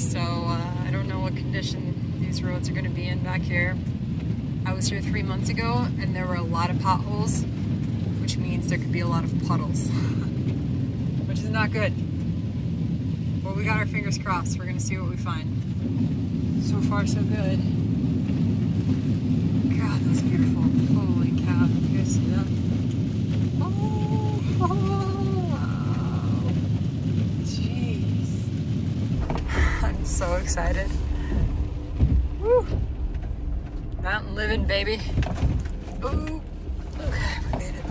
so uh, I don't know what condition these roads are going to be in back here. I was here three months ago and there were a lot of potholes, which means there could be a lot of puddles, which is not good. But we got our fingers crossed. We're going to see what we find. So far, so good. God, that's beautiful. Holy cow. You guys see that? Oh, oh wow. Jeez. I'm so excited. Woo! Mountain living, baby. Ooh. Okay, we made it.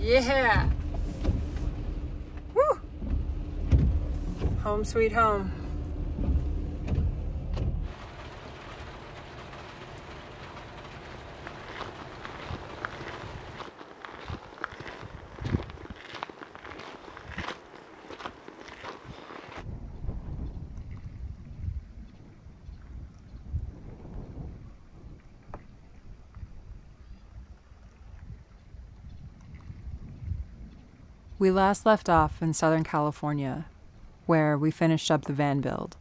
Yeah. Woo! Home sweet home. We last left off in Southern California, where we finished up the van build.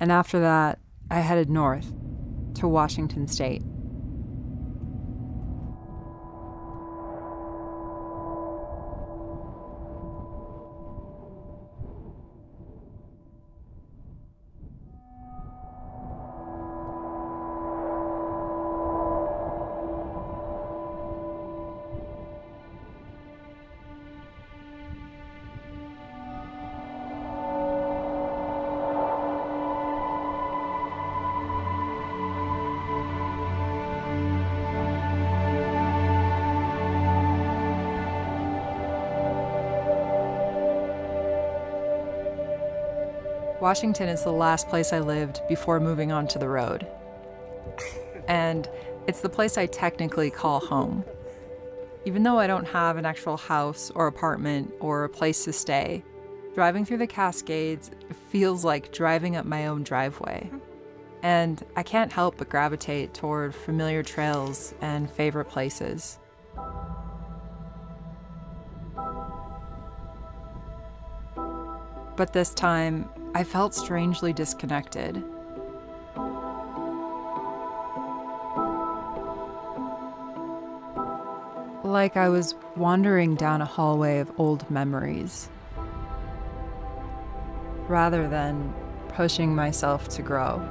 And after that, I headed north to Washington State. Washington is the last place I lived before moving on to the road. And it's the place I technically call home. Even though I don't have an actual house or apartment or a place to stay, driving through the Cascades feels like driving up my own driveway. And I can't help but gravitate toward familiar trails and favorite places. But this time, I felt strangely disconnected. Like I was wandering down a hallway of old memories, rather than pushing myself to grow.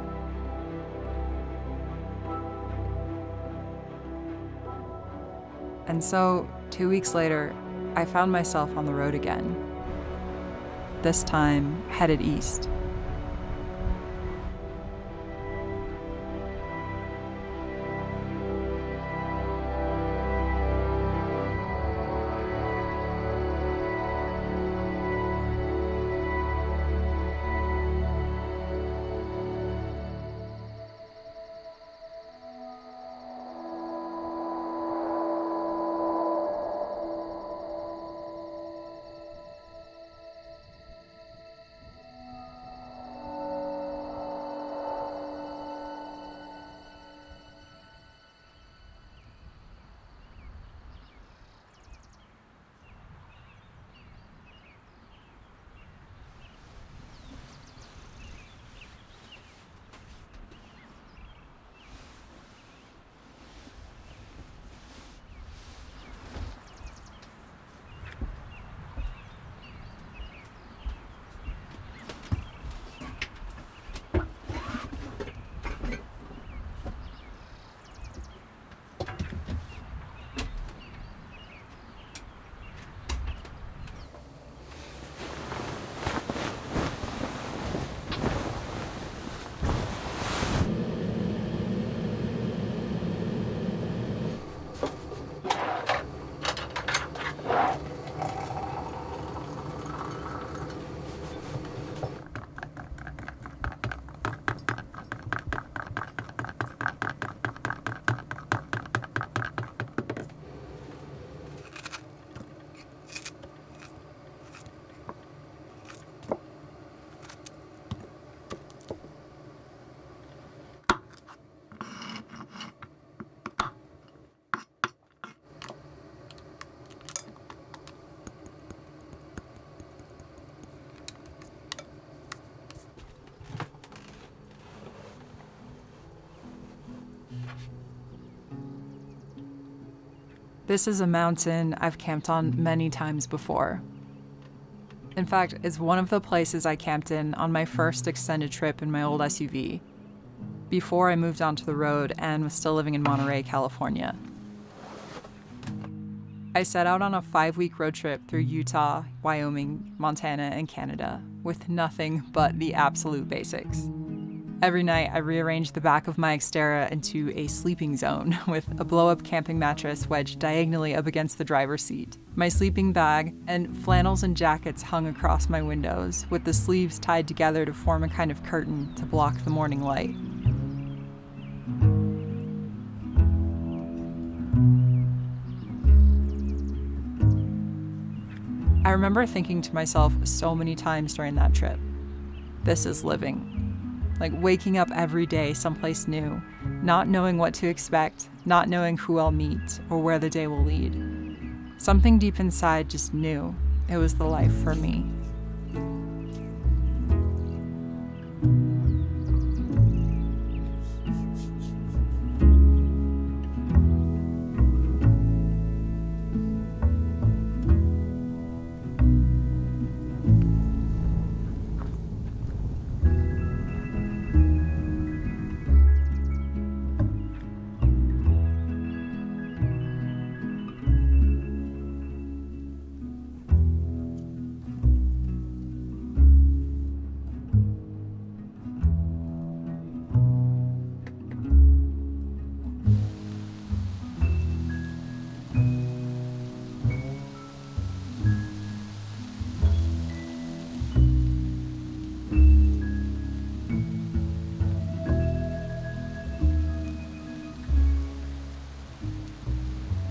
And so, two weeks later, I found myself on the road again this time headed east. This is a mountain I've camped on many mm. times before. In fact, it's one of the places I camped in on my first mm. extended trip in my old SUV, before I moved onto the road and was still living in Monterey, California. I set out on a five week road trip through Utah, Wyoming, Montana, and Canada with nothing but the absolute basics. Every night, I rearranged the back of my Xterra into a sleeping zone with a blow up camping mattress wedged diagonally up against the driver's seat, my sleeping bag, and flannels and jackets hung across my windows, with the sleeves tied together to form a kind of curtain to block the morning light. I remember thinking to myself so many times during that trip this is living. Like waking up every day someplace new, not knowing what to expect, not knowing who I'll meet or where the day will lead. Something deep inside just knew it was the life for me.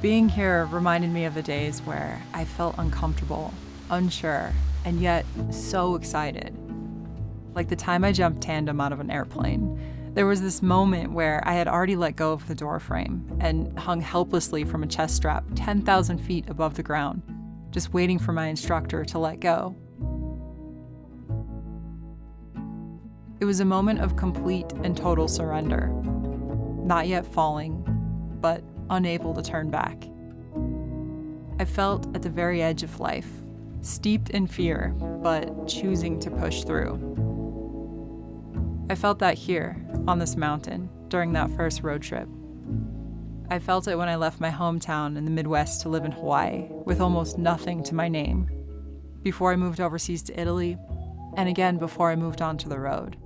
Being here reminded me of the days where I felt uncomfortable, unsure, and yet so excited. Like the time I jumped tandem out of an airplane. There was this moment where I had already let go of the door frame and hung helplessly from a chest strap 10,000 feet above the ground, just waiting for my instructor to let go. It was a moment of complete and total surrender. Not yet falling, but unable to turn back. I felt at the very edge of life, steeped in fear, but choosing to push through. I felt that here, on this mountain, during that first road trip. I felt it when I left my hometown in the Midwest to live in Hawaii, with almost nothing to my name, before I moved overseas to Italy, and again before I moved onto the road.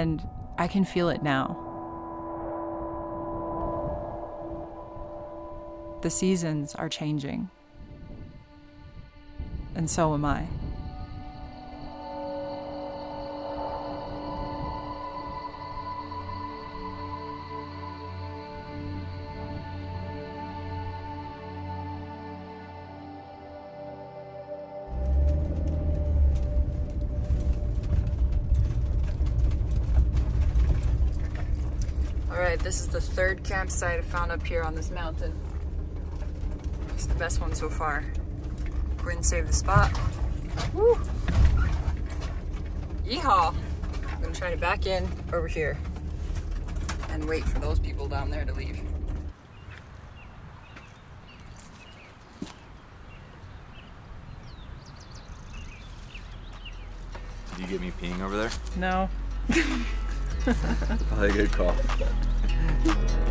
And I can feel it now. The seasons are changing, and so am I. This is the third campsite I found up here on this mountain. It's the best one so far. Go ahead and save the spot. Woo! Yeehaw! I'm gonna try to back in over here and wait for those people down there to leave. Did you get me peeing over there? No. Probably a good call. Thank you.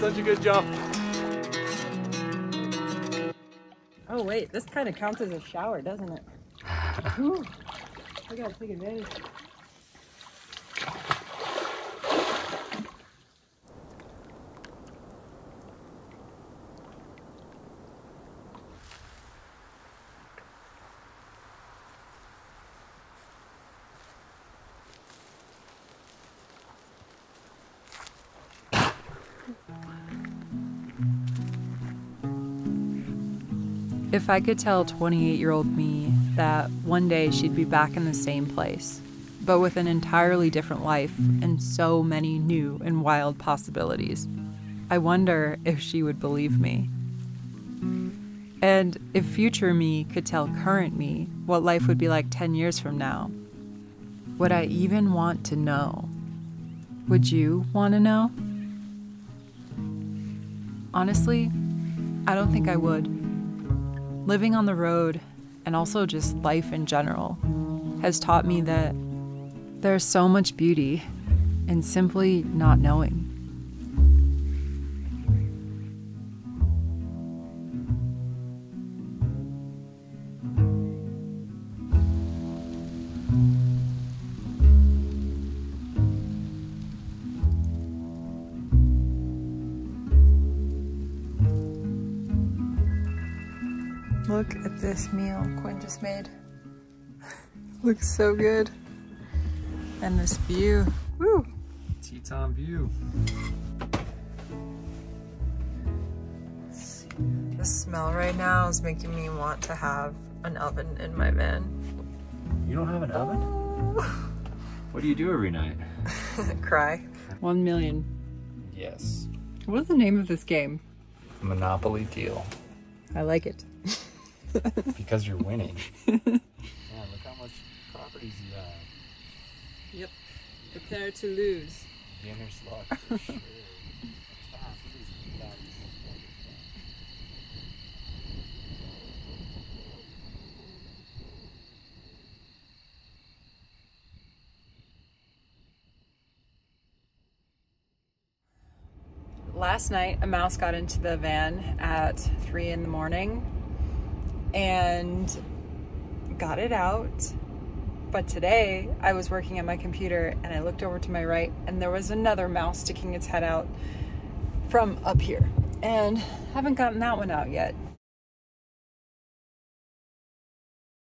Such a good jump. Oh wait, this kind of counts as a shower, doesn't it? Whew. I gotta take advantage. If I could tell 28 year old me that one day she'd be back in the same place, but with an entirely different life and so many new and wild possibilities, I wonder if she would believe me. And if future me could tell current me what life would be like 10 years from now, would I even want to know? Would you want to know? Honestly, I don't think I would. Living on the road and also just life in general has taught me that there's so much beauty in simply not knowing. Look at this meal Quin just made. Looks so good. And this view. Woo! Teton view. The smell right now is making me want to have an oven in my van. You don't have an oven? Oh. What do you do every night? Cry. One million. Yes. What is the name of this game? Monopoly deal. I like it. Because you're winning. yeah, look how much properties you have. Yep. Prepare to lose. Beginner's luck for sure. Last night, a mouse got into the van at three in the morning and got it out. But today, I was working at my computer and I looked over to my right and there was another mouse sticking its head out from up here. And haven't gotten that one out yet.